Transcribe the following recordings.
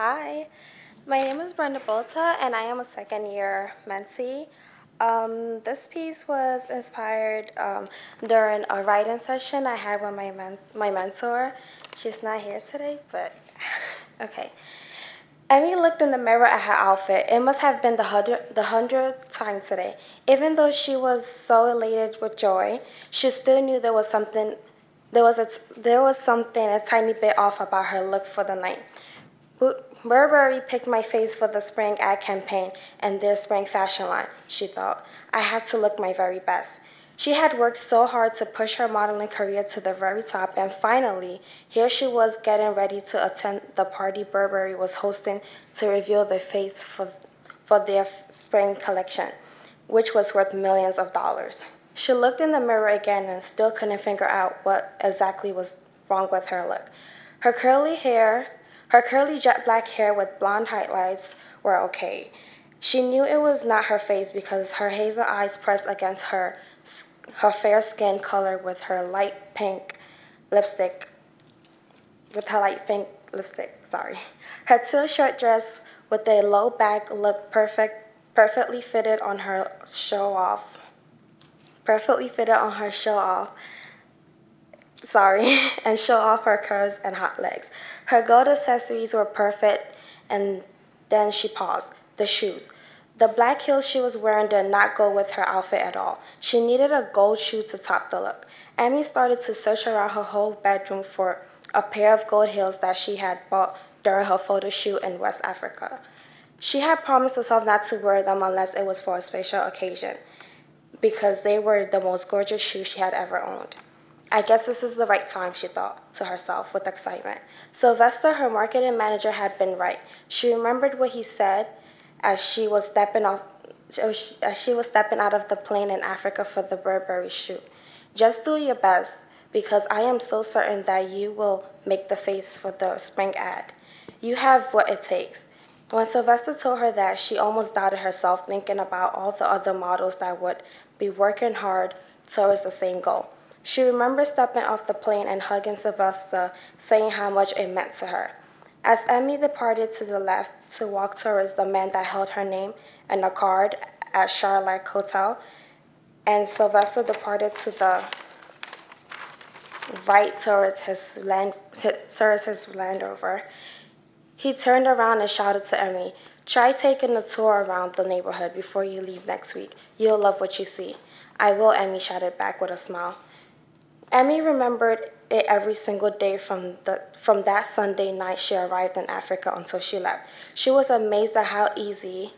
Hi, my name is Brenda Bota, and I am a second year mentee. Um, this piece was inspired um, during a writing session I had with my, men- my mentor. She's not here today, but okay. Emmy looked in the mirror at her outfit. It must have been the hundred, the hundredth time today. Even though she was so elated with joy, she still knew there was something, there was a, there was something a tiny bit off about her look for the night. Burberry picked my face for the spring ad campaign and their spring fashion line, she thought. I had to look my very best. She had worked so hard to push her modeling career to the very top, and finally, here she was getting ready to attend the party Burberry was hosting to reveal their face for, for their spring collection, which was worth millions of dollars. She looked in the mirror again and still couldn't figure out what exactly was wrong with her look. Her curly hair her curly jet black hair with blonde highlights were okay. She knew it was not her face because her hazel eyes pressed against her her fair skin color with her light pink lipstick with her light pink lipstick, sorry. Her teal shirt dress with a low back looked perfect perfectly fitted on her show off. Perfectly fitted on her show off sorry, and show off her curves and hot legs. Her gold accessories were perfect, and then she paused. The shoes. The black heels she was wearing did not go with her outfit at all. She needed a gold shoe to top the look. Emmy started to search around her whole bedroom for a pair of gold heels that she had bought during her photo shoot in West Africa. She had promised herself not to wear them unless it was for a special occasion because they were the most gorgeous shoes she had ever owned. I guess this is the right time, she thought to herself with excitement. Sylvester, her marketing manager, had been right. She remembered what he said as she was stepping off as she was stepping out of the plane in Africa for the Burberry shoot. Just do your best because I am so certain that you will make the face for the spring ad. You have what it takes. When Sylvester told her that, she almost doubted herself, thinking about all the other models that would be working hard towards the same goal. She remembers stepping off the plane and hugging Sylvester, saying how much it meant to her. As Emmy departed to the left to walk towards the man that held her name and a card at Charlotte Hotel, and Sylvester departed to the right towards his land towards his Land Rover, he turned around and shouted to Emmy, Try taking a tour around the neighborhood before you leave next week. You'll love what you see. I will, Emmy shouted back with a smile. Emmy remembered it every single day from, the, from that Sunday night she arrived in Africa until she left. She was amazed at how easy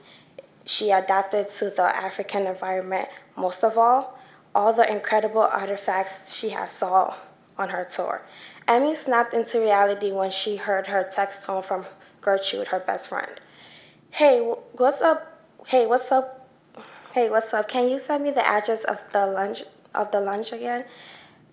she adapted to the African environment. Most of all, all the incredible artifacts she had saw on her tour. Emmy snapped into reality when she heard her text tone from Gertrude, her best friend. Hey, what's up? Hey, what's up? Hey, what's up? Can you send me the address of the lunch of the lunch again?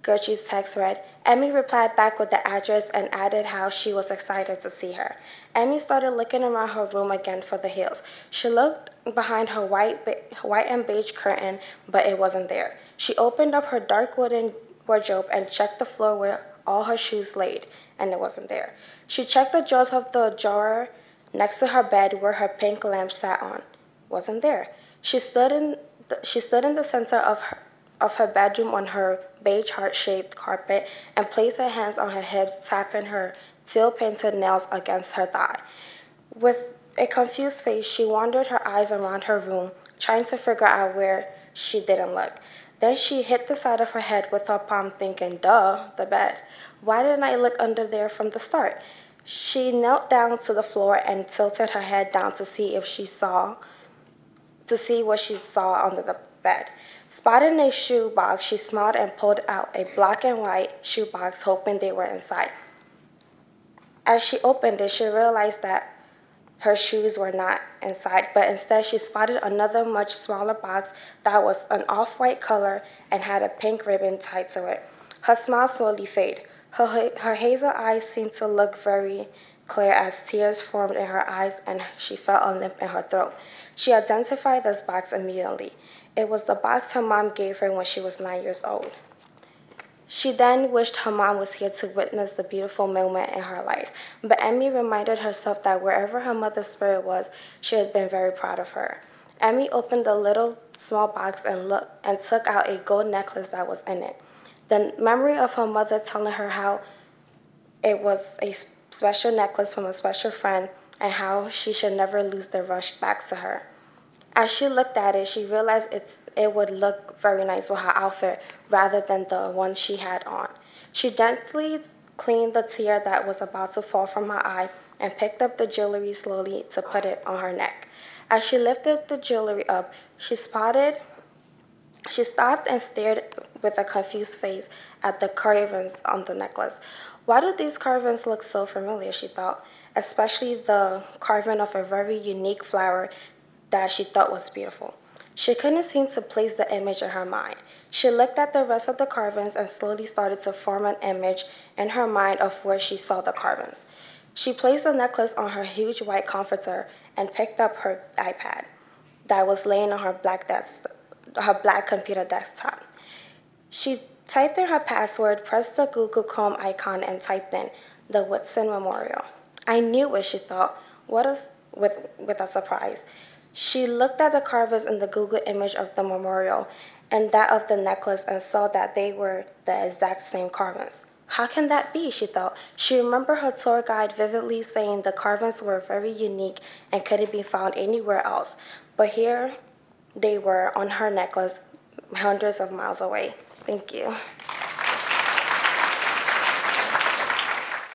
Gertrude's text read. Emmy replied back with the address and added how she was excited to see her. Emmy started looking around her room again for the heels. She looked behind her white, white and beige curtain, but it wasn't there. She opened up her dark wooden wardrobe and checked the floor where all her shoes laid, and it wasn't there. She checked the drawers of the drawer next to her bed where her pink lamp sat on. Wasn't there. She stood in the, she stood in the center of her of her bedroom on her beige heart-shaped carpet and placed her hands on her hips, tapping her teal-painted nails against her thigh. With a confused face, she wandered her eyes around her room, trying to figure out where she didn't look. Then she hit the side of her head with her palm, thinking, duh, the bed. Why didn't I look under there from the start? She knelt down to the floor and tilted her head down to see if she saw, to see what she saw under the bed. Spotting a shoe box, she smiled and pulled out a black and white shoe box, hoping they were inside. As she opened it, she realized that her shoes were not inside, but instead she spotted another much smaller box that was an off-white color and had a pink ribbon tied to it. Her smile slowly faded. Her, her hazel eyes seemed to look very clear as tears formed in her eyes and she felt a lump in her throat. She identified this box immediately. It was the box her mom gave her when she was nine years old. She then wished her mom was here to witness the beautiful moment in her life, but Emmy reminded herself that wherever her mother's spirit was, she had been very proud of her. Emmy opened the little small box and looked and took out a gold necklace that was in it. The memory of her mother telling her how it was a special necklace from a special friend and how she should never lose the rush back to her. As she looked at it, she realized it's, it would look very nice with her outfit rather than the one she had on. She gently cleaned the tear that was about to fall from her eye and picked up the jewelry slowly to put it on her neck. As she lifted the jewelry up, she spotted she stopped and stared with a confused face at the carvings on the necklace. Why do these carvings look so familiar, she thought, especially the carving of a very unique flower that she thought was beautiful. She couldn't seem to place the image in her mind. She looked at the rest of the carvings and slowly started to form an image in her mind of where she saw the carvings. She placed the necklace on her huge white comforter and picked up her iPad that was laying on her black desk her black computer desktop. She typed in her password, pressed the Google Chrome icon, and typed in the Woodson Memorial. I knew what she thought, what is, with, with a surprise. She looked at the carvings in the Google image of the memorial and that of the necklace and saw that they were the exact same carvings. How can that be? she thought. She remembered her tour guide vividly saying the carvings were very unique and couldn't be found anywhere else. But here they were on her necklace hundreds of miles away. Thank you.